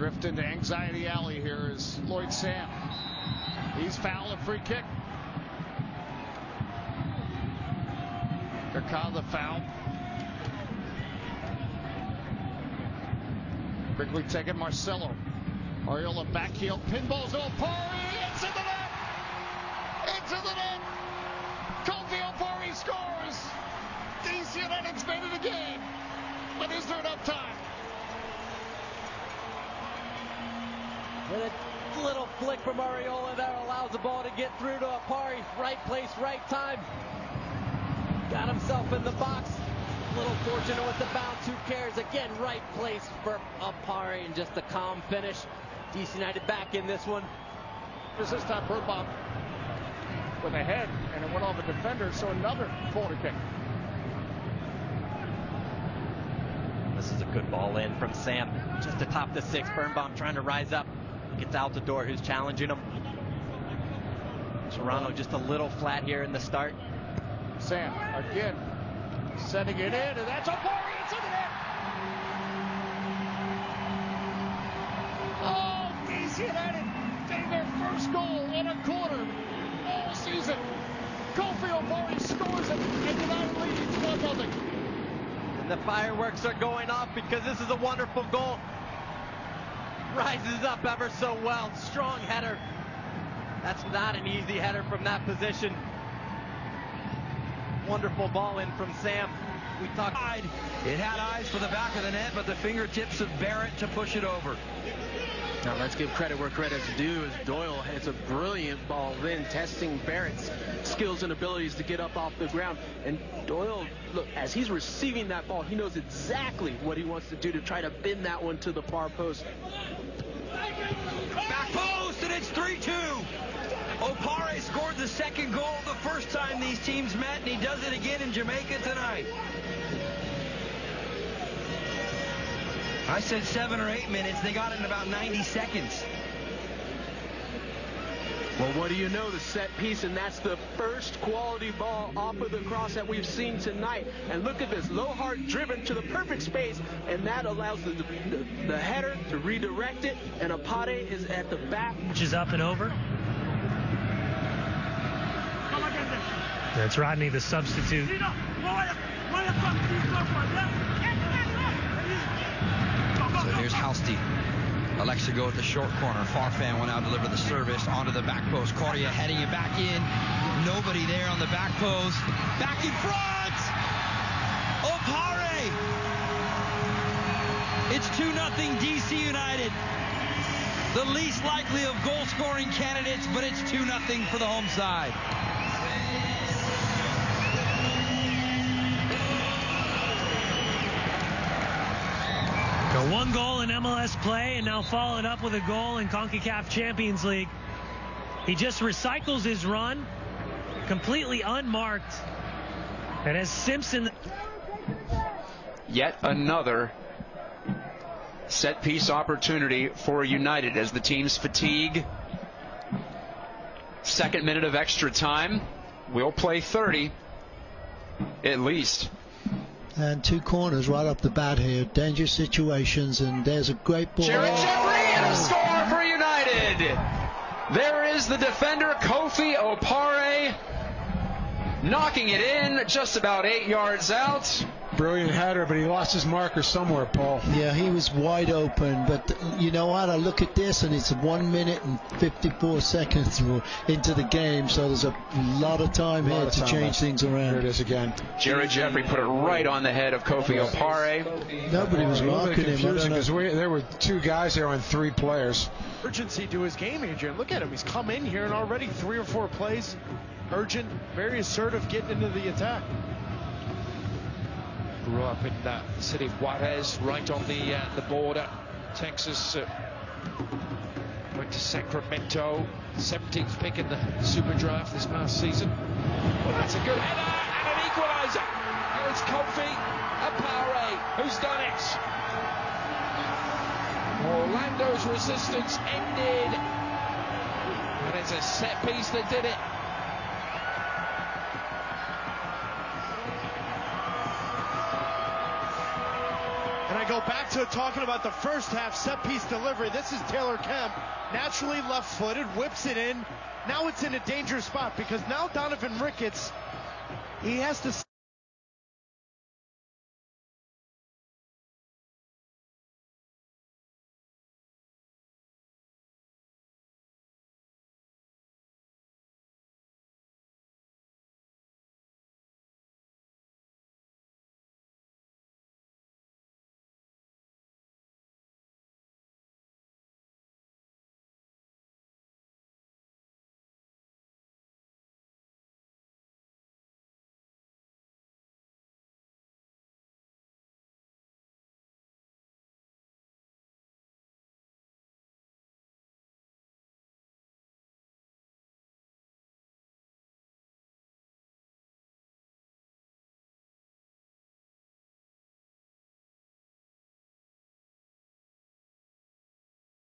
drift into anxiety alley here is Lloyd Sam. He's fouled a free kick. Kakal the foul. Quickly taken Marcelo. Arriola backheel pinballs Opare into the net! Into the net! And a little flick from Arriola there allows the ball to get through to Opare. Right place, right time. Got himself in the box. Little fortunate with the bounce. Who cares? Again, right place for Opare and just a calm finish. DC United back in this one. This time Birnbaum with a head and it went off a defender, so another corner kick. This is a good ball in from Sam. Just to top the six. Birnbaum trying to rise up. Gets out the door. Who's challenging him? Toronto just a little flat here in the start. Sam again sending it in, and that's a. It's in the net. Oh, DC United getting their first goal in a quarter all season. Kofi Opare scores it, and United leads 1 nothing. And the fireworks are going off because this is a wonderful goal. Rises up ever so well. Strong header. That's not an easy header from that position. Wonderful ball in from Sam. We talked. It had eyes for the back of the net, but the fingertips of Barrett to push it over. Now let's give credit where credit's due. As Doyle hits a brilliant ball then testing Barrett's skills and abilities to get up off the ground. And Doyle, look, as he's receiving that ball, he knows exactly what he wants to do to try to bend that one to the far post. Back post, and it's 3-2. Opare scored the second goal the first time these teams met, and he does it again in Jamaica tonight. I said seven or eight minutes. They got it in about 90 seconds. Well, what do you know? The set piece, and that's the first quality ball off of the cross that we've seen tonight. And look at this, low hard driven to the perfect space, and that allows the, the, the header to redirect it, and Opare is at the back. Which is up and over. That's Rodney, the substitute. Here's Alexa go at the short corner. Farfan will now deliver the service onto the back post. Cordia heading it back in. Nobody there on the back post. Back in front! Opare! It's 2 0 DC United. The least likely of goal scoring candidates, but it's 2 0 for the home side. One goal in MLS play and now followed up with a goal in CONCACAF Champions League. He just recycles his run, completely unmarked. And as Simpson. Yet another set piece opportunity for United as the teams fatigue. Second minute of extra time. We'll play 30 at least. And two corners right off the bat here. Dangerous situations, and there's a great ball. Jared Jeffrey and a score for United. There is the defender, Kofi Opare, knocking it in just about eight yards out. Brilliant header, but he lost his marker somewhere, Paul. Yeah, he was wide open. But you know what? I look at this, and it's one minute and 54 seconds into the game, so there's a lot of time lot here of to time change left. things around. Here it is again. Jared Jeffrey put it right on the head of Kofi Opare. Nobody was A little bit marking him. I don't confusing know. because there were two guys there on three players. Urgency to his game, Adrian. Look at him. He's come in here and already three or four plays. Urgent, very assertive, getting into the attack. Grew up in uh, the city of Juarez, right on the uh, the border. Texas uh, went to Sacramento, 17th pick in the Super Draft this past season. Well, that's a good header and an equaliser. And it's Kofi Opare who's done it. Orlando's resistance ended, and it's a set piece that did it. Go back to talking about the first half set piece delivery. This is Taylor Kemp, naturally left footed, whips it in. Now it's in a dangerous spot because now Donovan Ricketts, he has to.